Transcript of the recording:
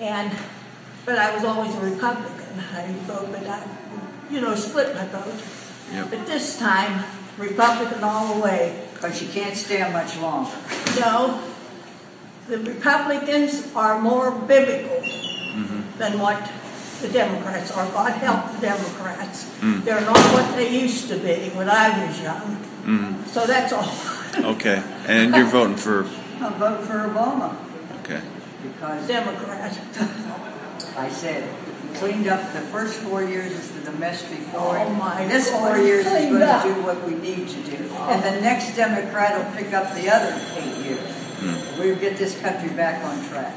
And, but I was always a Republican. I voted, I, you know, split my vote. Yep. But this time, Republican all the way. But you can't stand much longer. No, the Republicans are more biblical mm-hmm. than what the Democrats are. God help the Democrats. Mm. They're not what they used to be when I was young. Mm-hmm. So that's all. Okay. And you're voting for. I'll vote for Obama Okay. Because Democrat. I said, cleaned up the first four years is the mess before. Oh, my This God, four years is cleaned going up. to do what we need to do. And the next Democrat will pick up the other eight years. Hmm. We'll get this country back on track.